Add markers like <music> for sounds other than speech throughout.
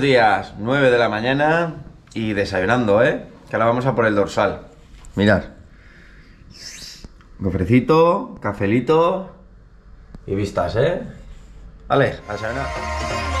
Días, 9 de la mañana y desayunando, ¿eh? Que ahora vamos a por el dorsal. Mirad. Gofrecito, cafelito y vistas, ¿eh? Vale, a desayunar.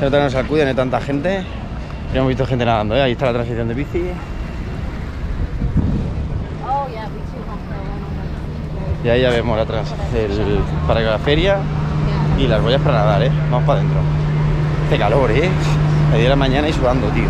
No tenemos al cuide, no hay tanta gente. Ya hemos visto gente nadando, ¿eh? Ahí está la transición de bici. Oh, Y ahí ya vemos atrás el, para la feria y las boyas para nadar, ¿eh? Vamos para adentro. Hace calor, ¿eh? 10 de la mañana y sudando, tío.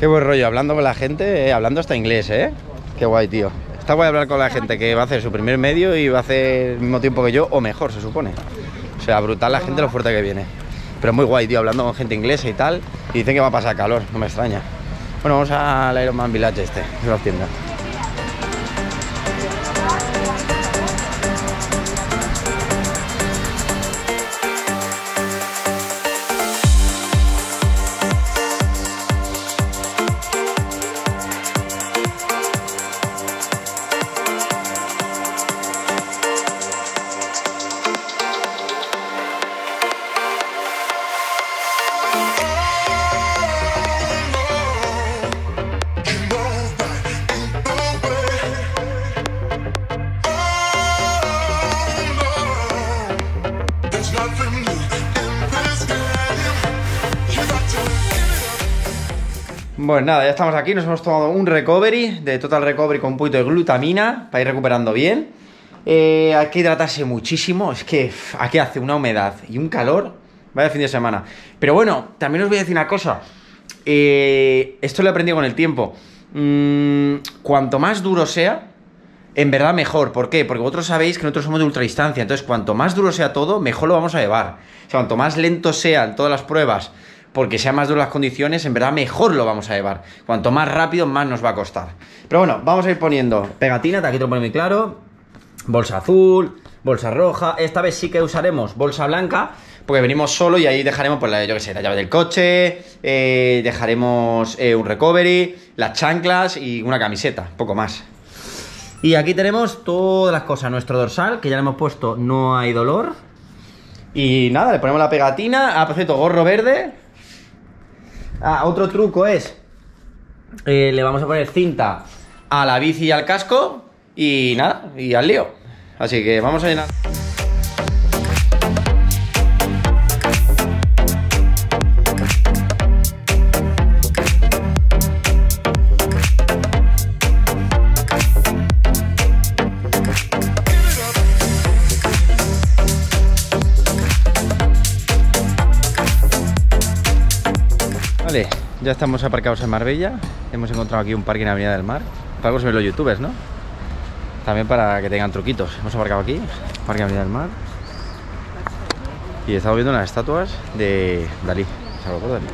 Qué buen rollo, hablando con la gente, eh, hablando hasta inglés, ¿eh? Qué guay, tío. Está guay hablar con la gente que va a hacer su primer medio y va a hacer el mismo tiempo que yo, o mejor, se supone. O sea, brutal la gente lo fuerte que viene. Pero muy guay, tío, hablando con gente inglesa y tal. Y dicen que va a pasar calor, no me extraña. Bueno, vamos al Ironman Village este, de las tiendas. Bueno, nada, ya estamos aquí, nos hemos tomado un recovery, de Total Recovery con poquito de glutamina, para ir recuperando bien. Eh, hay que hidratarse muchísimo, es que aquí hace una humedad y un calor, vaya fin de semana. Pero bueno, también os voy a decir una cosa, eh, esto lo he aprendido con el tiempo. Mm, cuanto más duro sea, en verdad mejor. ¿Por qué? Porque vosotros sabéis que nosotros somos de ultradistancia. Entonces, cuanto más duro sea todo, mejor lo vamos a llevar. O sea, cuanto más lento sean todas las pruebas, porque sean más duras las condiciones, en verdad mejor lo vamos a llevar. Cuanto más rápido, más nos va a costar. Pero bueno, vamos a ir poniendo pegatina, aquí te lo pone muy claro. Bolsa azul, bolsa roja. Esta vez sí que usaremos bolsa blanca, porque venimos solo y ahí dejaremos, pues, la, yo qué sé, la llave del coche, eh, dejaremos eh, un recovery, las chanclas y una camiseta, poco más. Y aquí tenemos todas las cosas. Nuestro dorsal, que ya le hemos puesto no hay dolor. Y nada, le ponemos la pegatina. Ah, por cierto, gorro verde. Ah, otro truco es... eh, le vamos a poner cinta a la bici y al casco. Y nada, y al lío. Así que vamos a llenar... ya estamos aparcados en Marbella. Hemos encontrado aquí un parque en Avenida del Mar. Para algo se ven los youtubers, ¿no? También para que tengan truquitos. Hemos aparcado aquí, parque en Avenida del Mar. Y estamos viendo unas estatuas de Dalí. Salvador Dalí.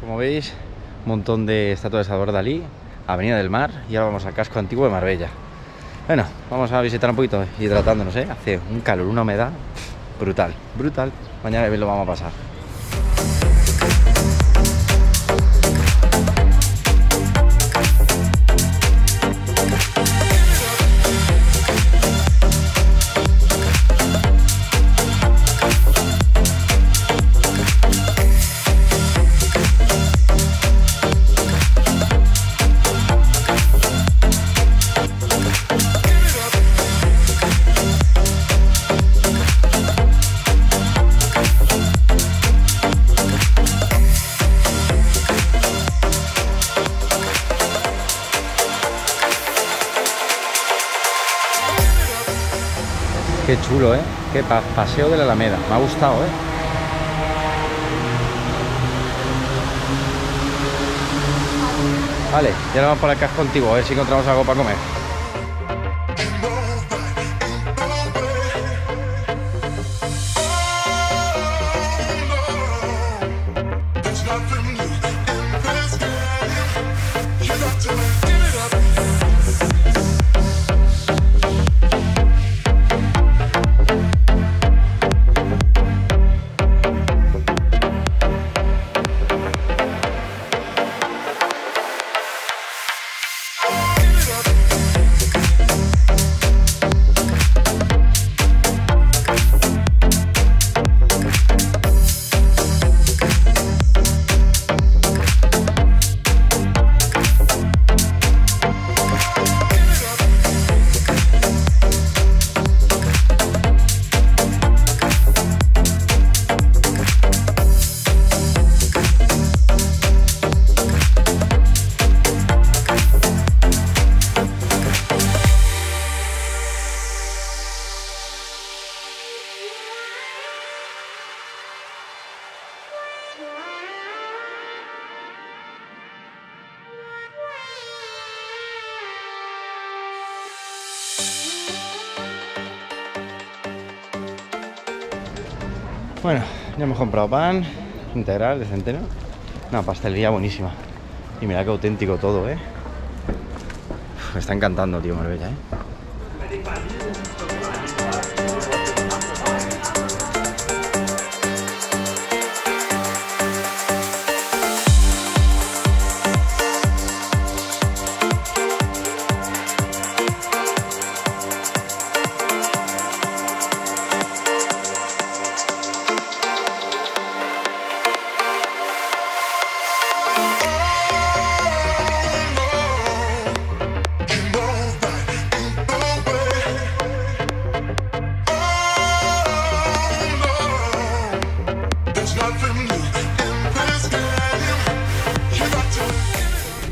Como veis, montón de estatuas de Salvador Dalí, Avenida del Mar y ahora vamos al casco antiguo de Marbella. Bueno, vamos a visitar un poquito hidratándonos, ¿eh? Hace un calor, una humedad brutal, brutal. Mañana lo vamos a pasar. Qué chulo, ¿eh? Qué pa- paseo de la Alameda. Me ha gustado, ¿eh? Vale, ya vamos para acá contigo, a ver si encontramos algo para comer. Bueno, ya hemos comprado pan integral de centeno. Una pastelería buenísima. Y mira qué auténtico todo, ¿eh? Me está encantando, tío, Marbella, ¿eh?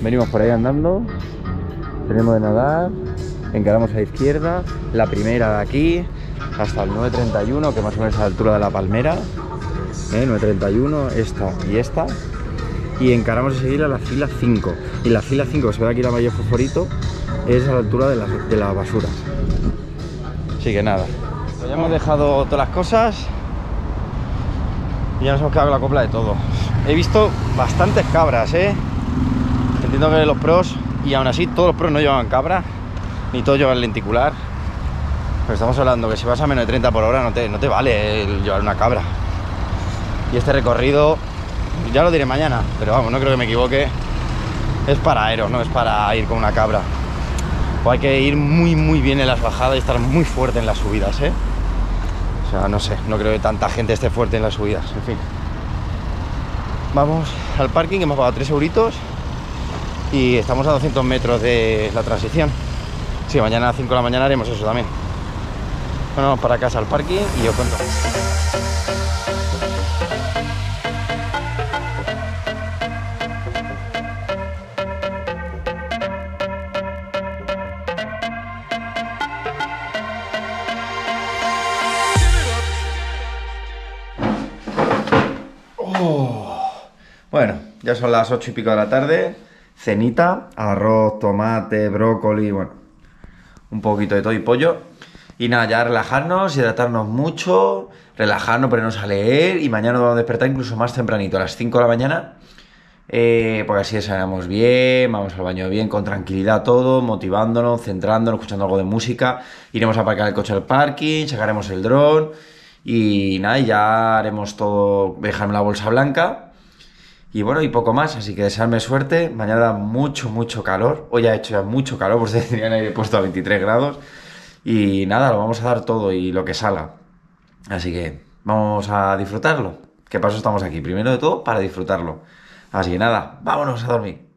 Venimos por ahí andando, tenemos de nadar, encaramos a la izquierda, la primera de aquí, hasta el 931, que más o menos es a la altura de la palmera, ¿eh? 931, esta y esta, y encaramos a seguir a la fila 5. Y la fila 5, que se ve aquí la mayor fosforito, es a la altura de la, de la basura. Así que nada, ya hemos dejado todas las cosas y ya nos hemos quedado con la copla de todo. He visto bastantes cabras, ¿eh? Entiendo que los pros, y aún así todos los pros no llevan cabra, ni todos llevan lenticular. Pero estamos hablando que si vas a menos de 30 por hora no te, no te vale el llevar una cabra. Y este recorrido, ya lo diré mañana, pero vamos, no creo que me equivoque. Es para aero, no es para ir con una cabra. O hay que ir muy, muy bien en las bajadas y estar muy fuerte en las subidas, ¿eh? O sea, no sé, no creo que tanta gente esté fuerte en las subidas, en fin. Vamos al parking, hemos pagado 3 euritos y estamos a 200 metros de la transición. Sí, mañana a las 5 de la mañana haremos eso también. Bueno, vamos para casa al parking y yo cuento. Bueno, ya son las 8 y pico de la tarde. Cenita, arroz, tomate, brócoli, bueno, un poquito de todo y pollo. Y nada, ya relajarnos, hidratarnos mucho, relajarnos, ponernos a leer y mañana nos vamos a despertar incluso más tempranito, a las 5 de la mañana. eh, porque así desayunamos bien, vamos al baño bien, con tranquilidad todo, motivándonos, centrándonos, escuchando algo de música. Iremos a aparcar el coche al parking, sacaremos el dron y nada, ya haremos todo, dejarme la bolsa blanca. Y bueno, y poco más, así que desearme suerte. Mañana mucho, mucho calor. Hoy ha hecho ya mucho calor, pues <laughs> tenía el aire puesto a 23 grados. Y nada, lo vamos a dar todo y lo que salga. Así que vamos a disfrutarlo. Que paso estamos aquí, primero de todo, para disfrutarlo. Así que nada, vámonos a dormir.